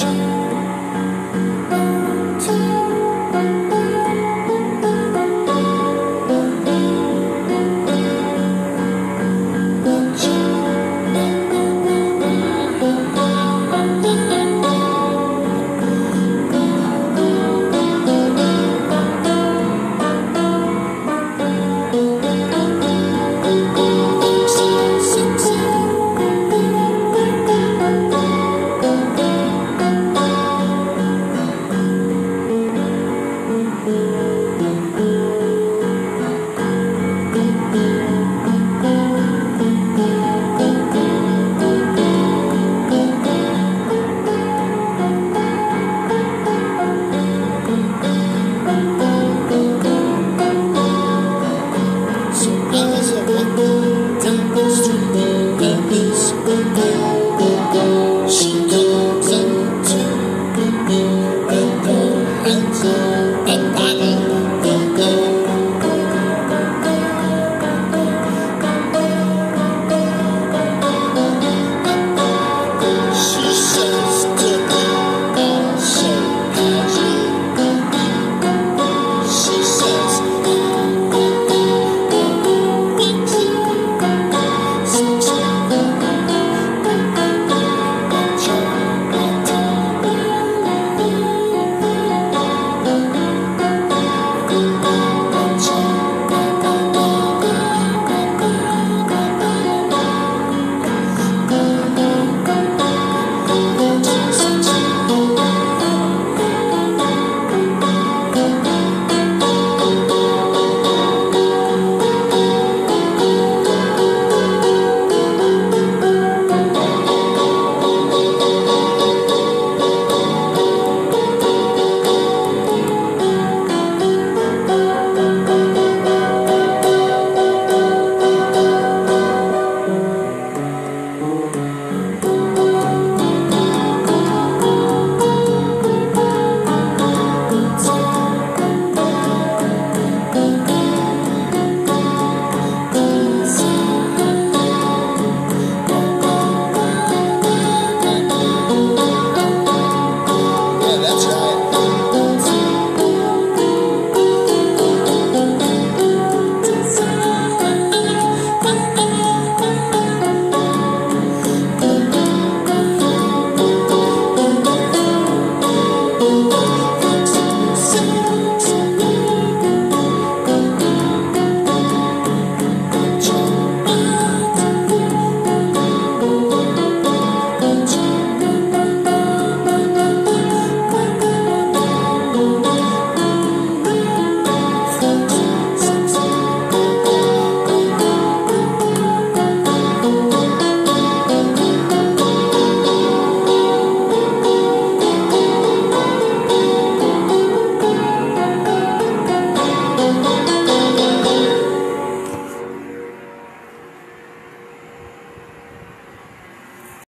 Jungle.